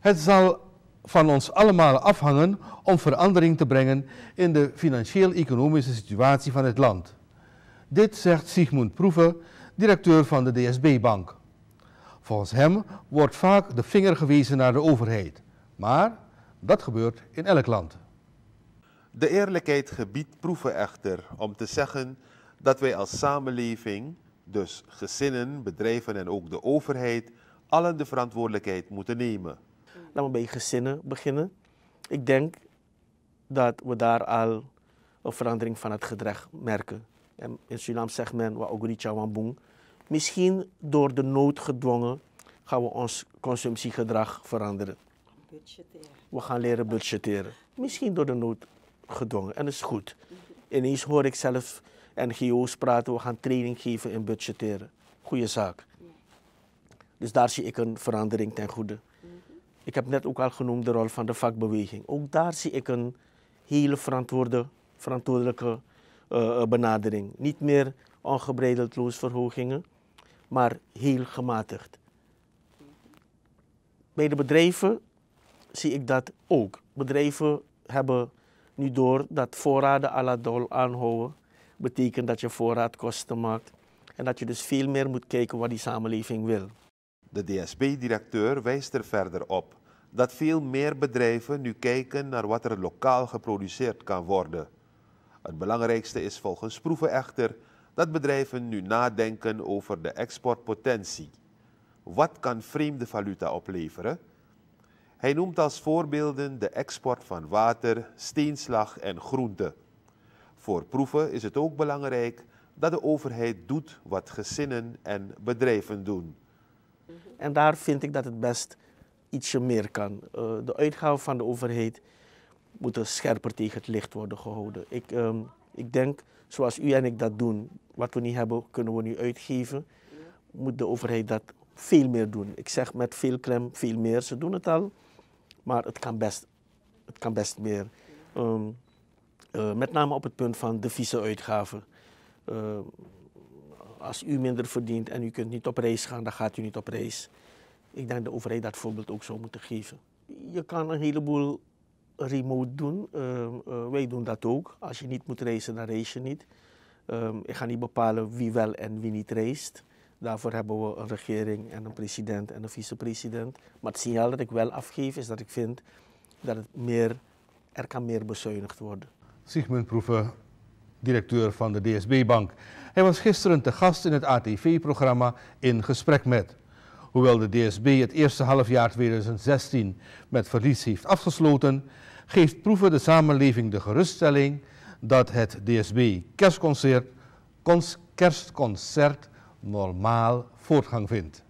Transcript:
Het zal van ons allemaal afhangen om verandering te brengen in de financieel-economische situatie van het land. Dit zegt Sigmund Proeve, directeur van de DSB-bank. Volgens hem wordt vaak de vinger gewezen naar de overheid. Maar dat gebeurt in elk land. De eerlijkheid gebiedt proeven echter om te zeggen dat wij als samenleving, dus gezinnen, bedrijven en ook de overheid, allen de verantwoordelijkheid moeten nemen. Laten we bij gezinnen beginnen. Ik denk dat we daar al een verandering van het gedrag merken. En in Suriname zegt men, wa wambung. Misschien door de nood gedwongen gaan we ons consumptiegedrag veranderen. We gaan leren budgetteren. Misschien door de nood gedwongen. En dat is goed. Ineens hoor ik zelf NGO's praten, we gaan training geven in budgetteren. Goeie zaak. Dus daar zie ik een verandering ten goede. Ik heb net ook al genoemd de rol van de vakbeweging. Ook daar zie ik een hele verantwoorde, verantwoordelijke uh, benadering. Niet meer ongebreideld loonsverhogingen, maar heel gematigd. Bij de bedrijven zie ik dat ook. Bedrijven hebben nu door dat voorraden à la dol aanhouden. Betekent dat je voorraadkosten maakt. En dat je dus veel meer moet kijken wat die samenleving wil. De DSB-directeur wijst er verder op dat veel meer bedrijven nu kijken naar wat er lokaal geproduceerd kan worden. Het belangrijkste is volgens Proeven echter dat bedrijven nu nadenken over de exportpotentie. Wat kan vreemde valuta opleveren? Hij noemt als voorbeelden de export van water, steenslag en groenten. Voor proeven is het ook belangrijk dat de overheid doet wat gezinnen en bedrijven doen. En daar vind ik dat het best ietsje meer kan. Uh, de uitgaven van de overheid moeten scherper tegen het licht worden gehouden. Ik, um, ik denk, zoals u en ik dat doen, wat we niet hebben, kunnen we nu uitgeven. Moet de overheid dat veel meer doen. Ik zeg met veel klem veel meer. Ze doen het al, maar het kan best, het kan best meer. Um, uh, met name op het punt van de vieze uitgaven. Uh, als u minder verdient en u kunt niet op reis gaan, dan gaat u niet op reis. Ik denk de overheid dat voorbeeld ook zou moeten geven. Je kan een heleboel remote doen. Uh, wij doen dat ook. Als je niet moet reizen, dan reis je niet. Um, ik ga niet bepalen wie wel en wie niet reist. Daarvoor hebben we een regering en een president en een vicepresident. Maar het signaal dat ik wel afgeef is dat ik vind dat het meer, er kan meer bezuinigd worden. Sigmund Proeven, directeur van de DSB-bank. Hij was gisteren te gast in het ATV-programma In Gesprek Met. Hoewel de DSB het eerste halfjaar 2016 met verlies heeft afgesloten, geeft Proeven de samenleving de geruststelling dat het DSB kerstconcert, kerstconcert normaal voortgang vindt.